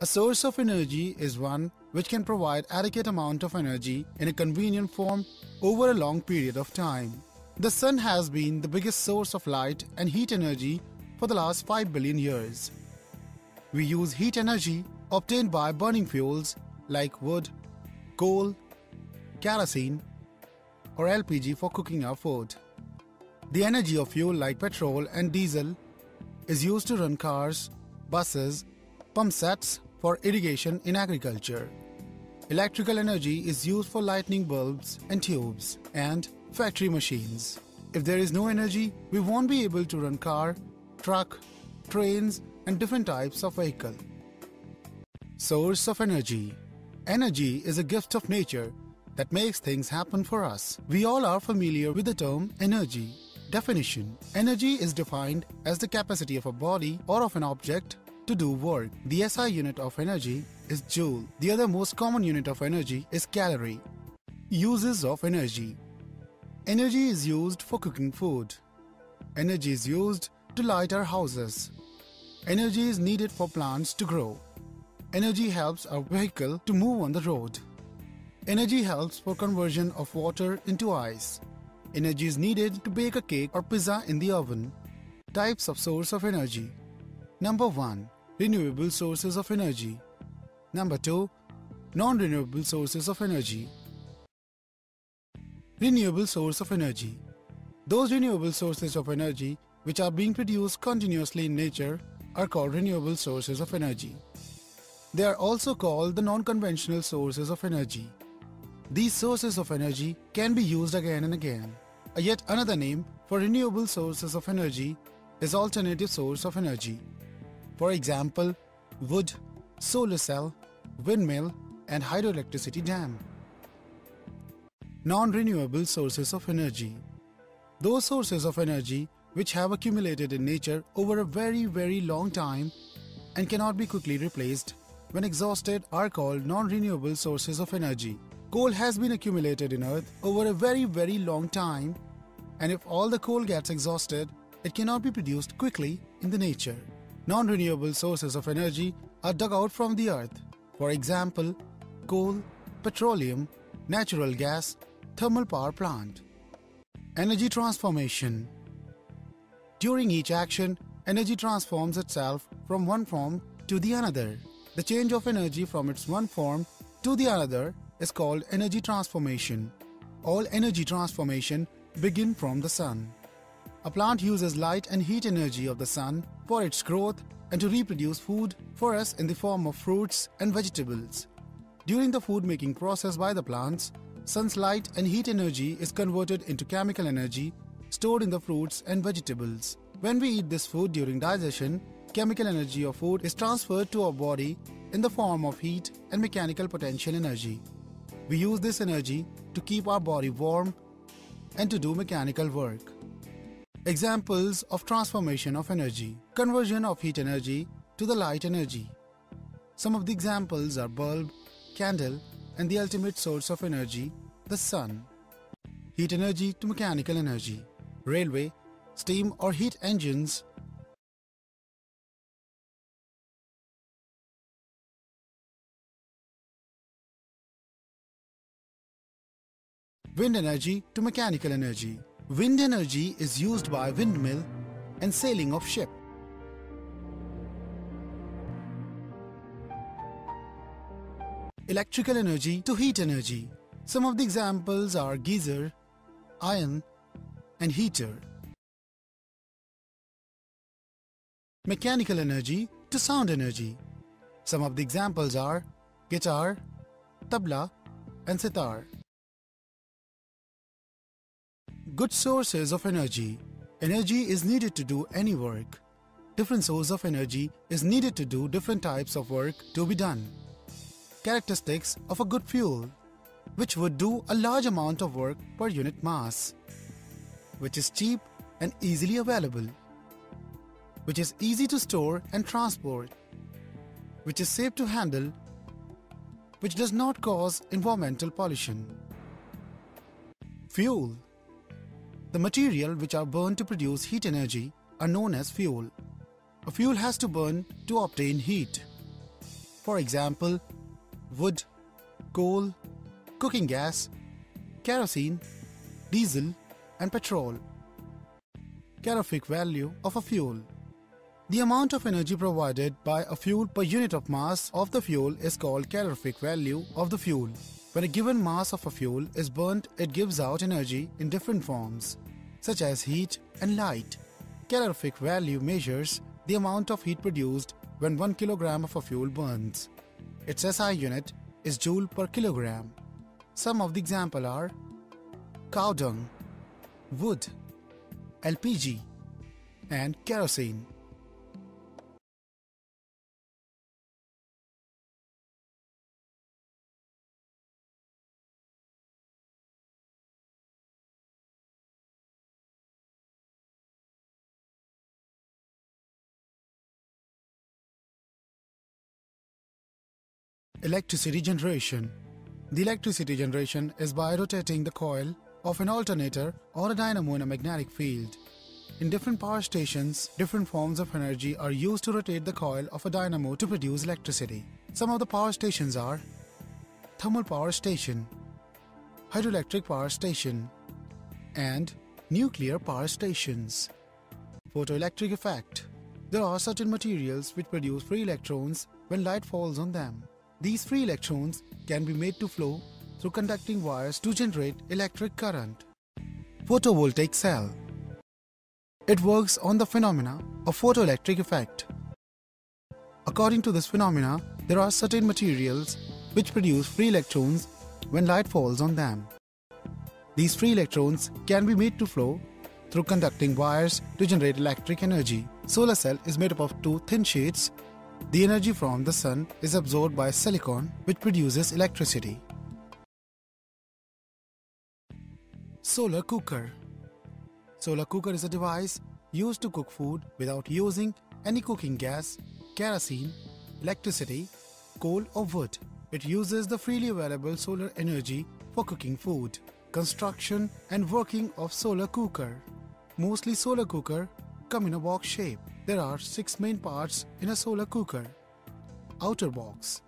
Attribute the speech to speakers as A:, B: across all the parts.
A: A source of energy is one which can provide adequate amount of energy in a convenient form over a long period of time. The sun has been the biggest source of light and heat energy for the last 5 billion years. We use heat energy obtained by burning fuels like wood, coal, kerosene, or LPG for cooking our food. The energy of fuel like petrol and diesel is used to run cars, buses, pump sets for irrigation in agriculture. Electrical energy is used for lighting bulbs and tubes and factory machines. If there is no energy, we won't be able to run car, truck, trains and different types of vehicle. Source of energy. Energy is a gift of nature that makes things happen for us. We all are familiar with the term energy. Definition Energy is defined as the capacity of a body or of an object to do work. The SI unit of energy is joule. The other most common unit of energy is calorie. Uses of energy Energy is used for cooking food. Energy is used to light our houses. Energy is needed for plants to grow. Energy helps our vehicle to move on the road. Energy helps for conversion of water into ice. Energy is needed to bake a cake or pizza in the oven. Types of source of energy. Number 1. Renewable sources of energy. Number 2. Non-renewable sources of energy. Renewable source of energy. Those renewable sources of energy which are being produced continuously in nature are called renewable sources of energy. They are also called the non-conventional sources of energy. These sources of energy can be used again and again. A yet another name for renewable sources of energy is alternative source of energy. For example, wood, solar cell, windmill and hydroelectricity dam. Non-renewable sources of energy. Those sources of energy which have accumulated in nature over a very very long time and cannot be quickly replaced when exhausted are called non-renewable sources of energy. Coal has been accumulated in earth over a very very long time and if all the coal gets exhausted, it cannot be produced quickly in the nature. Non-renewable sources of energy are dug out from the earth. For example, coal, petroleum, natural gas, thermal power plant. Energy transformation. During each action, energy transforms itself from one form to the another. The change of energy from its one form to the another is called energy transformation. All energy transformation begin from the sun. A plant uses light and heat energy of the sun for its growth and to reproduce food for us in the form of fruits and vegetables. During the food making process by the plants, sun's light and heat energy is converted into chemical energy stored in the fruits and vegetables. When we eat this food during digestion, chemical energy of food is transferred to our body in the form of heat and mechanical potential energy. We use this energy to keep our body warm and to do mechanical work. Examples of transformation of energy. Conversion of heat energy to the light energy. Some of the examples are bulb, candle and the ultimate source of energy, the sun. Heat energy to mechanical energy. Railway, steam or heat engines Wind energy to mechanical energy. Wind energy is used by windmill and sailing of ship. Electrical energy to heat energy. Some of the examples are geyser, iron and heater. Mechanical energy to sound energy. Some of the examples are guitar, tabla and sitar. Good sources of energy. Energy is needed to do any work. Different source of energy is needed to do different types of work to be done. Characteristics of a good fuel, which would do a large amount of work per unit mass, which is cheap and easily available, which is easy to store and transport, which is safe to handle, which does not cause environmental pollution. Fuel the material which are burned to produce heat energy are known as fuel. A fuel has to burn to obtain heat. For example, wood, coal, cooking gas, kerosene, diesel, and petrol. Calorific value of a fuel. The amount of energy provided by a fuel per unit of mass of the fuel is called calorific value of the fuel. When a given mass of a fuel is burnt, it gives out energy in different forms, such as heat and light. Calorific value measures the amount of heat produced when 1 kilogram of a fuel burns. Its SI unit is joule per kilogram. Some of the example are cow dung, wood, LPG, and kerosene. Electricity generation. The electricity generation is by rotating the coil of an alternator or a dynamo in a magnetic field. In different power stations, different forms of energy are used to rotate the coil of a dynamo to produce electricity. Some of the power stations are thermal power station, hydroelectric power station, and nuclear power stations. Photoelectric effect. There are certain materials which produce free electrons when light falls on them. These free electrons can be made to flow through conducting wires to generate electric current. Photovoltaic cell. It works on the phenomena of photoelectric effect. According to this phenomena, there are certain materials which produce free electrons when light falls on them. These free electrons can be made to flow through conducting wires to generate electric energy. Solar cell is made up of two thin sheets the energy from the sun is absorbed by silicon which produces electricity. Solar cooker Solar cooker is a device used to cook food without using any cooking gas, kerosene, electricity, coal or wood. It uses the freely available solar energy for cooking food. Construction and working of solar cooker. Mostly solar cooker come in a box shape. There are six main parts in a solar cooker. Outer box.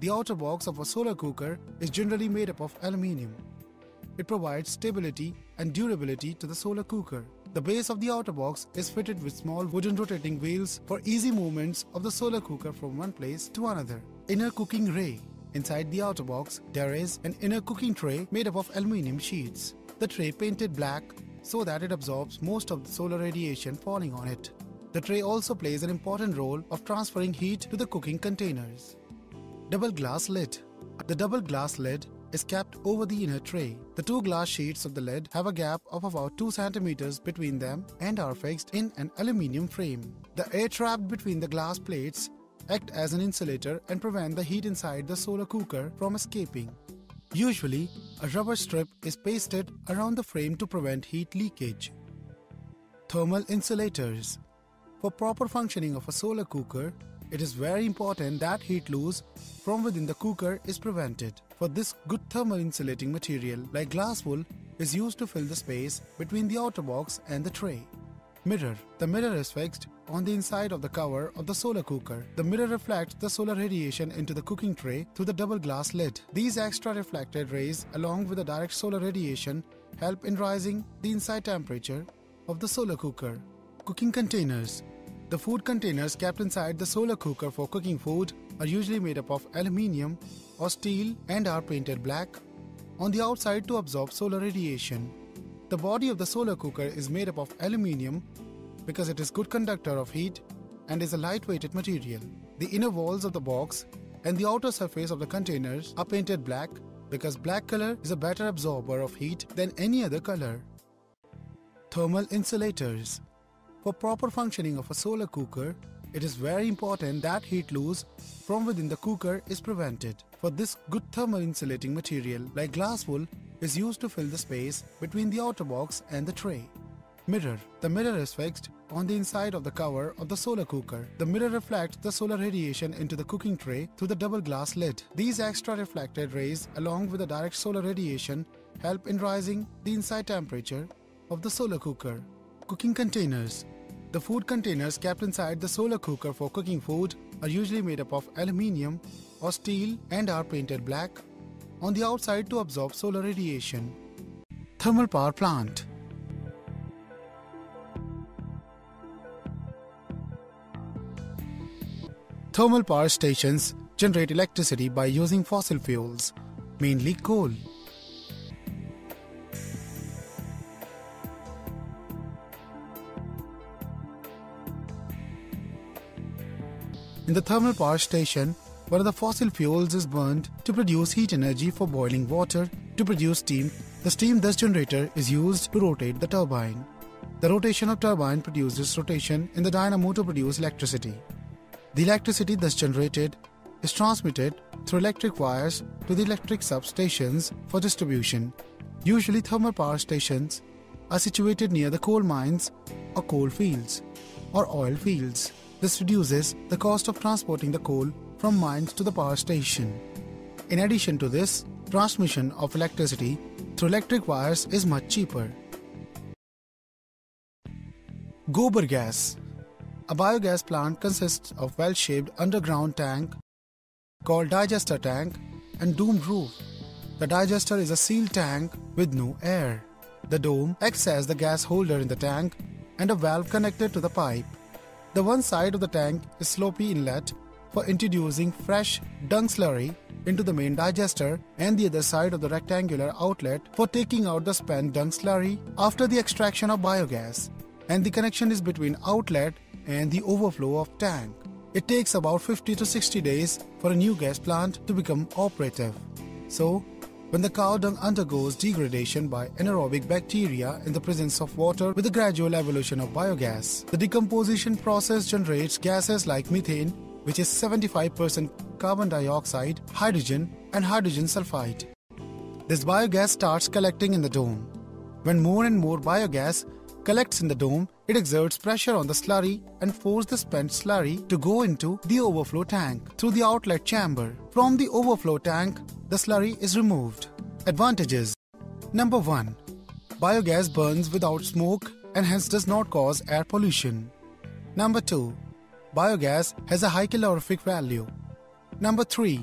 A: The outer box of a solar cooker is generally made up of aluminium. It provides stability and durability to the solar cooker. The base of the outer box is fitted with small wooden rotating wheels for easy movements of the solar cooker from one place to another. Inner cooking ray. Inside the outer box, there is an inner cooking tray made up of aluminium sheets. The tray painted black so that it absorbs most of the solar radiation falling on it. The tray also plays an important role of transferring heat to the cooking containers. Double glass lid. The double glass lid is kept over the inner tray. The two glass sheets of the lid have a gap of about 2 centimeters between them and are fixed in an aluminium frame. The air trapped between the glass plates act as an insulator and prevent the heat inside the solar cooker from escaping. Usually, a rubber strip is pasted around the frame to prevent heat leakage. Thermal insulators. For proper functioning of a solar cooker, it is very important that heat loss from within the cooker is prevented. For this, good thermal insulating material like glass wool is used to fill the space between the outer box and the tray. Mirror. The mirror is fixed on the inside of the cover of the solar cooker. The mirror reflects the solar radiation into the cooking tray through the double glass lid. These extra reflected rays along with the direct solar radiation help in rising the inside temperature of the solar cooker. Cooking containers. The food containers kept inside the solar cooker for cooking food are usually made up of aluminium or steel and are painted black on the outside to absorb solar radiation. The body of the solar cooker is made up of aluminium because it is good conductor of heat and is a lightweighted material. The inner walls of the box and the outer surface of the containers are painted black because black color is a better absorber of heat than any other color. Thermal insulators. For proper functioning of a solar cooker, it is very important that heat loss from within the cooker is prevented. For this good thermal insulating material like glass wool is used to fill the space between the outer box and the tray. Mirror. The mirror is fixed on the inside of the cover of the solar cooker. The mirror reflects the solar radiation into the cooking tray through the double glass lid. These extra reflected rays along with the direct solar radiation help in rising the inside temperature of the solar cooker. Cooking containers. The food containers kept inside the solar cooker for cooking food are usually made up of aluminium or steel and are painted black on the outside to absorb solar radiation. Thermal power plant. Thermal power stations generate electricity by using fossil fuels, mainly coal. In the thermal power station, of the fossil fuels is burned to produce heat energy for boiling water to produce steam. The steam thus generator is used to rotate the turbine. The rotation of turbine produces rotation in the dynamo to produce electricity. The electricity thus generated is transmitted through electric wires to the electric substations for distribution. Usually thermal power stations are situated near the coal mines or coal fields or oil fields. This reduces the cost of transporting the coal from mines to the power station. In addition to this, transmission of electricity through electric wires is much cheaper. Gobar gas. A biogas plant consists of well-shaped underground tank called digester tank and domed roof. The digester is a sealed tank with no air. The dome acts as the gas holder in the tank and a valve connected to the pipe. The one side of the tank is slopy inlet for introducing fresh dung slurry into the main digester and the other side of the rectangular outlet for taking out the spent dung slurry after the extraction of biogas and the connection is between outlet and the overflow of tank. It takes about 50 to 60 days for a new gas plant to become operative. So, when the cow dung undergoes degradation by anaerobic bacteria in the presence of water with the gradual evolution of biogas. The decomposition process generates gases like methane, which is 75% carbon dioxide, hydrogen, and hydrogen sulfide. This biogas starts collecting in the dome. When more and more biogas collects in the dome, it exerts pressure on the slurry and forces the spent slurry to go into the overflow tank through the outlet chamber. From the overflow tank, the slurry is removed. Advantages Number 1. Biogas burns without smoke and hence does not cause air pollution. Number 2. Biogas has a high calorific value. Number 3.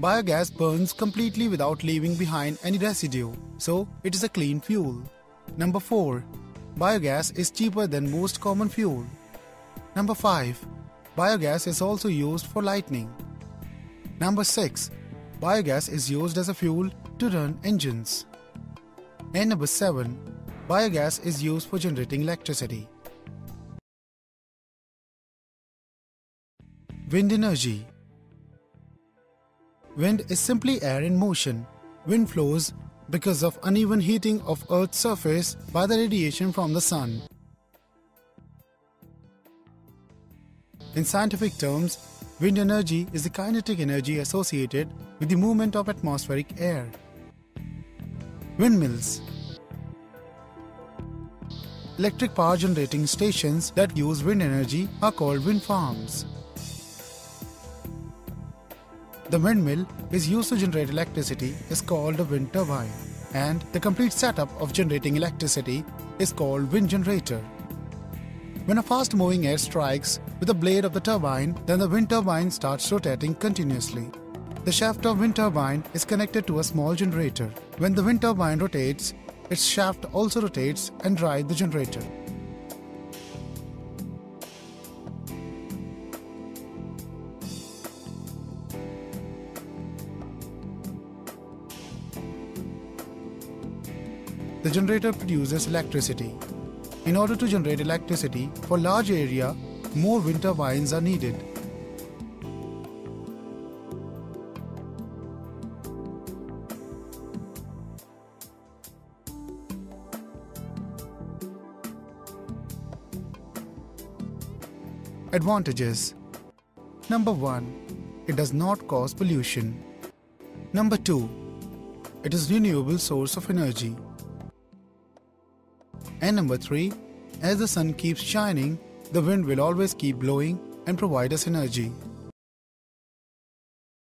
A: Biogas burns completely without leaving behind any residue, so it is a clean fuel. Number 4. Biogas is cheaper than most common fuel. Number 5. Biogas is also used for lighting. Number 6. Biogas is used as a fuel to run engines. And number 7. Biogas is used for generating electricity. Wind energy. Wind is simply air in motion. Wind flows because of uneven heating of Earth's surface by the radiation from the sun. In scientific terms, wind energy is the kinetic energy associated with the movement of atmospheric air. Windmills Electric power generating stations that use wind energy are called wind farms. The windmill is used to generate electricity is called a wind turbine and the complete setup of generating electricity is called wind generator. When a fast moving air strikes with the blade of the turbine, then the wind turbine starts rotating continuously. The shaft of wind turbine is connected to a small generator. When the wind turbine rotates, its shaft also rotates and drives the generator. Generator produces electricity. In order to generate electricity for large area, more wind turbines are needed. Advantages Number 1. It does not cause pollution. Number 2. It is renewable source of energy. And number 3. As the sun keeps shining, the wind will always keep blowing and provide us energy.